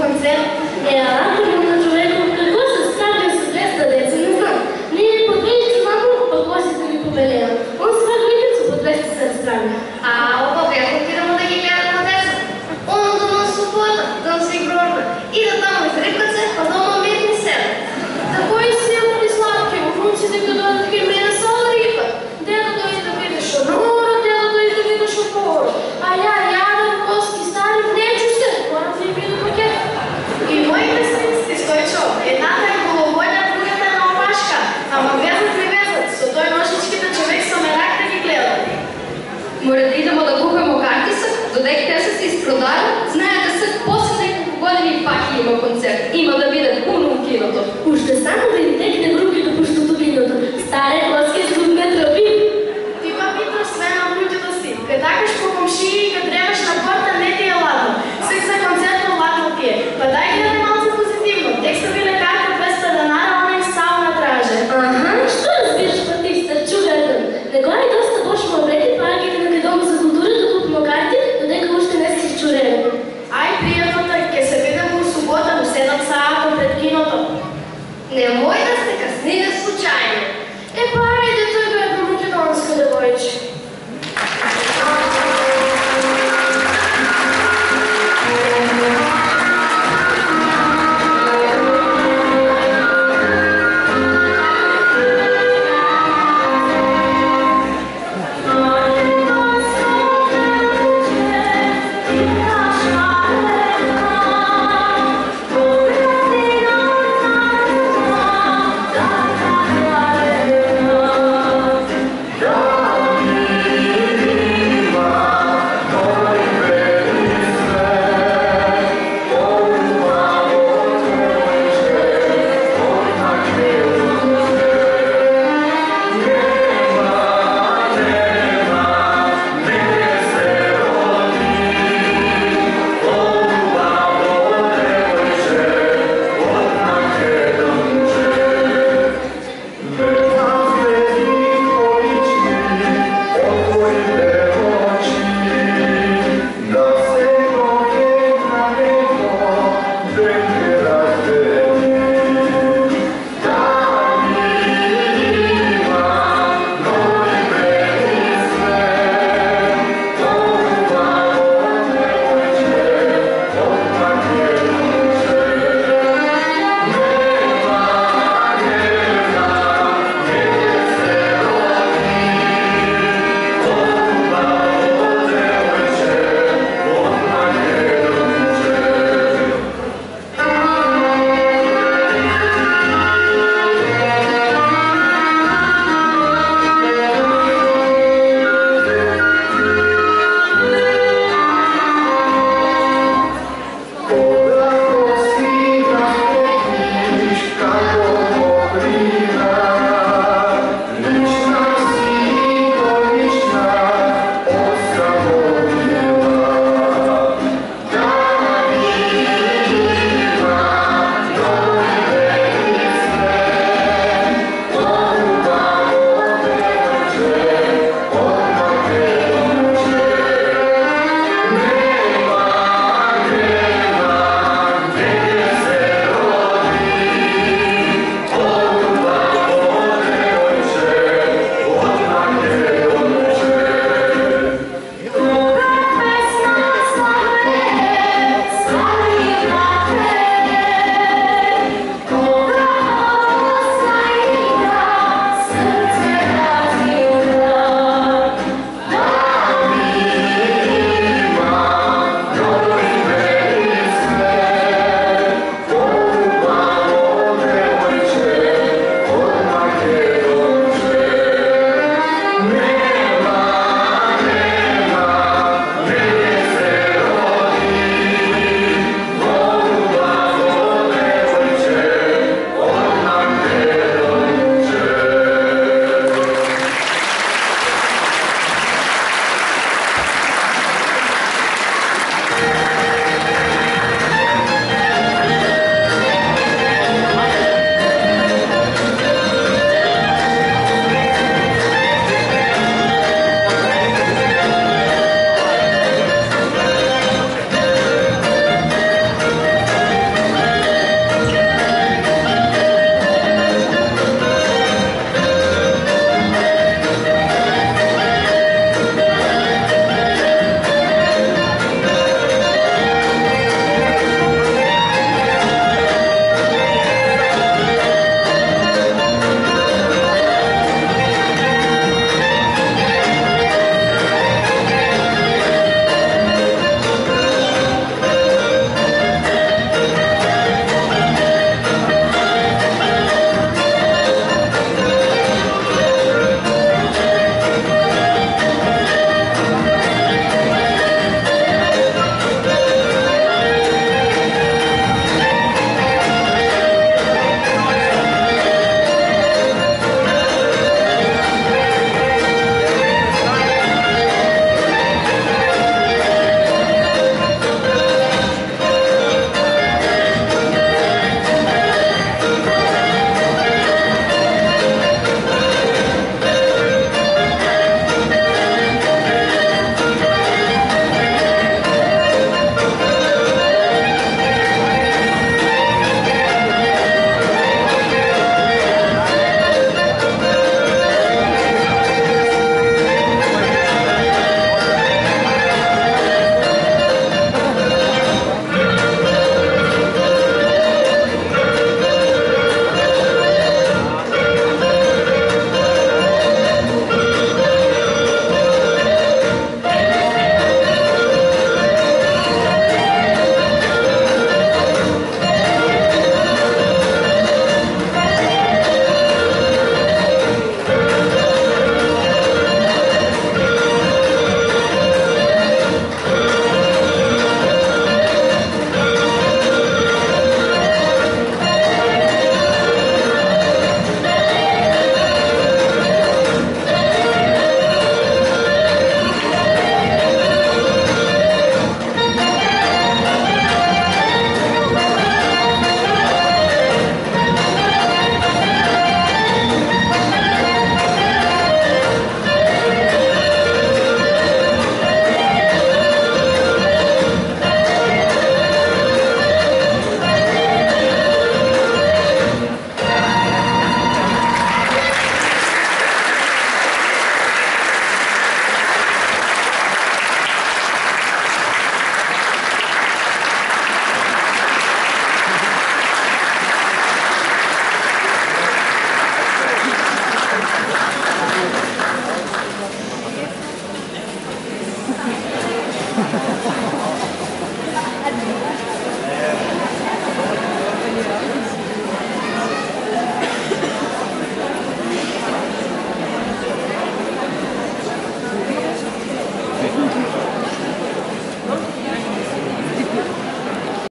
концерт е, раковина а, на човеку прекоса ставлен со 200 деца на знак. Ние по 2000 мамо погласите ми побелеа. Он свак липицу по 200 се. А ова бях отидам да ги гледам на. Он да носи вода, да се игрорна и да